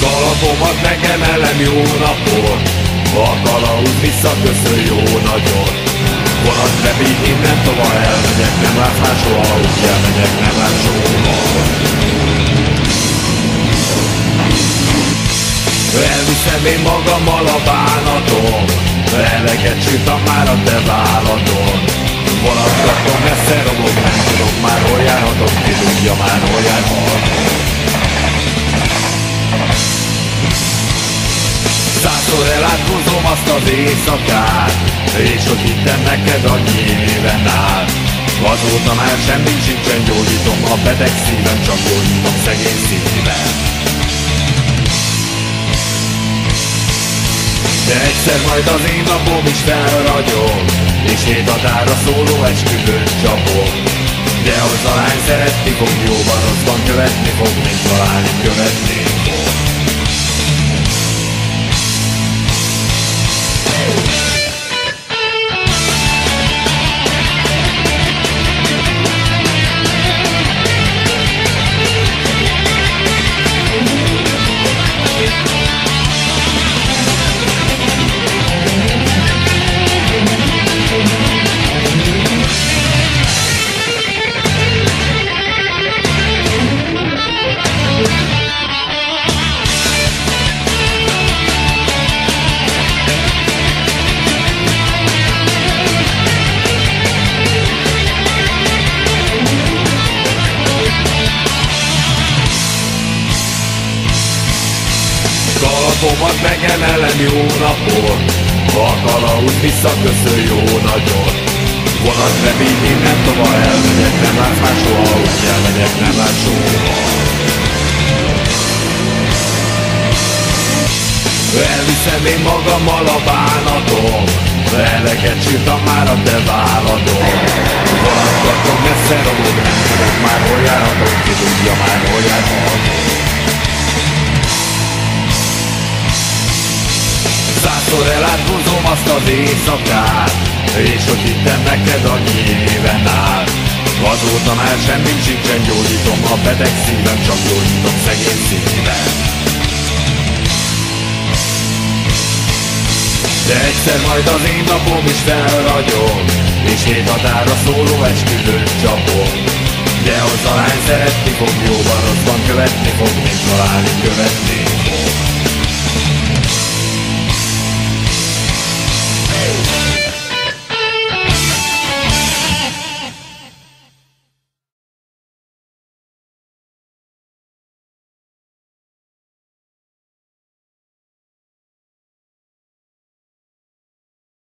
Kalapomat megemelem jó napot. A kalauz visszaköszön jó nagyon Vonat repít innen tovább elmegyek Nem látsz már soha, úgy elmegyek, nem látsz soha. Elviszem én magammal a bánatom Eleget sírtam már a te vállaton Vonatkatom messze robog, nem tudok már hol Százszor elátkozom azt az éjszakát És hogy hittem neked annyi éven át. Azóta már semmi sincsen gyógyítom A beteg szívem, csak gyógyítom szegény szívem. De egyszer majd az én napom is felragyog És hét határa szóló esküvőt csapok. De az a lány szeretni fog, jóban rosszban követni fog Mint találni követni Kalapomat megemelem jó napot. A kalauz visszaköszön jó nagyon Vonat repít innen tovább elmegyek Nem látsz már soha, úgy elmegyek, nem látsz soha Elviszem én magammal a bánatom Eleget sírtam már a te válladon Vonatkatom messze robog, nem tudok már hol járhatok Ki Százszor elátkozom azt az éjszakát És hogy hittem neked annyi éven át Azóta már semmi sincsen gyógyítom A beteg szívem, csak gyógyítom szegény szívem. De egyszer majd az én napom is felragyog És hét határa szóló esküvőt csapok. De az a lány szeretni fog, jóban rosszban követni fog Mint találni követni